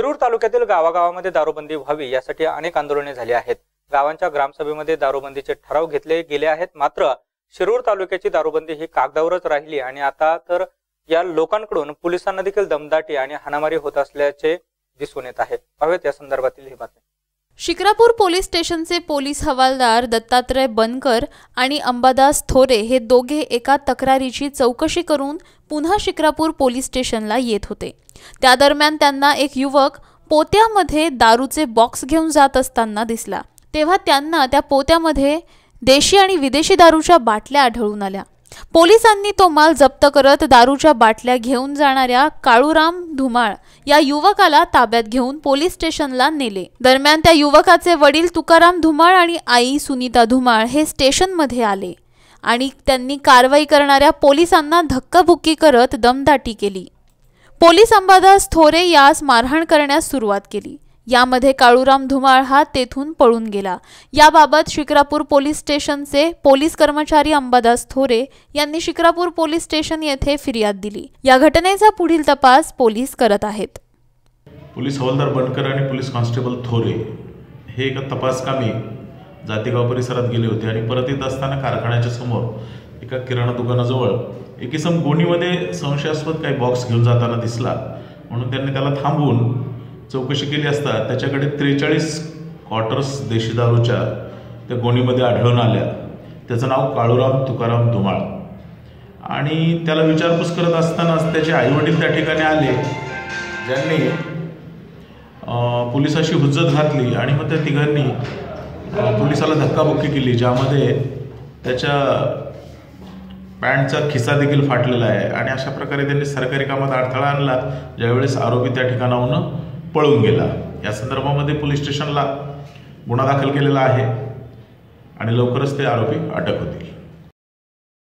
शिरूर तालुक्यातील गावागावामध्ये दारूबंदी व्हावी यासाठी अनेक आंदोलने झाली आहेत. गावांच्या ग्रामसभेमध्ये दारूबंदीचे ठराव घेतले गेले आहेत. मात्र शिरूर तालुक्याची दारूबंदी ही कागदावरच राहिली आणि आता तर या लोकांकडून पोलिसांना देखील दमदाटी आणि हाणामारी होत असल्याचे दिसून येत आहे. पाहूयात या संदर्भातील ही बातमी. शिक्रापूर पोलीस स्टेशनचे पोलीस हवालदार दत्तात्रय बनकर आणि अंबादास थोरे हे दोघे एका तक्रारीची चौकशी करून पुन्हा शिक्रापूर पोलीस स्टेशनला येत होते. त्या दरम्यान त्यांना एक युवक पोत्यामध्ये दारूचे बॉक्स घेऊन जात असताना दिसला. तेव्हा त्यांना त्या पोत्यामध्ये देशी आणि विदेशी दारूच्या बाटल्या आढळून आल्या. पोलिसांनी तो माल जप्त करत दारूच्या बाटल्या घेऊन जाणाऱ्या काळूराम धुमाळ या युवकाला ताब्यात घेऊन पोलीस स्टेशनला नेले. दरम्यान त्या युवकाचे वडील तुकाराम धुमाळ आणि आई सुनीता धुमाळ हे स्टेशनमध्ये आले आणि त्यांनी कारवाई करणाऱ्या पोलिसांना धक्काबुक्की करत दमदाटी केली. पोलीस अंबादास थोरे यास मारहाण करण्यास सुरुवात केली. यामध्ये काळूराम धुमाळ हा तेथून पळून गेला. याबाबत शिक्रापूर पोलीस स्टेशनचे पोलीस कर्मचारी अंबादास थोरे यांनी शिक्रापूर पोलीस स्टेशन येथे फिर्याद दिली. या घटनेचा पुढील तपास पोलीस करत आहेत. पोलीस हवालदार बनकर आणि पोलीस कॉन्स्टेबल थोरे हे एका तपासकामी जातेगाव परिसरात गेले होते आणि परत येत असताना कारखान्याच्या समोर एका किराणा दुकानाजवळ एक इसम गोणीमध्ये संशयास्पद काही बॉक्स घेऊन जाताना दिसला. म्हणून त्यांनी त्याला थांबवून चौकशी केली असता त्याच्याकडे त्रेचाळीस क्वार्टर्स देशी दारूच्या त्या गोणीमध्ये आढळून आल्या. त्याचं नाव काळूराम तुकाराम धुमाळ. आणि त्याला विचारपूस करत असतानाच त्याचे आईवडील त्या ठिकाणी आले. ज्यांनी पोलिसाशी हुज्जत घातली आणि मग त्या तिघांनी पोलिसाला धक्काबुक्की केली ज्यामध्ये त्याच्या पॅन्टचा खिसा देखील फाटलेला आहे. आणि अशा प्रकारे त्यांनी सरकारी कामात अडथळा आणला. ज्यावेळेस आरोपी त्या ठिकाणाहून पळून गेला. या संदर्भामध्ये पोलीस स्टेशनला गुन्हा दाखल केलेला आहे आणि लवकरच ते आरोपी अटक होतील.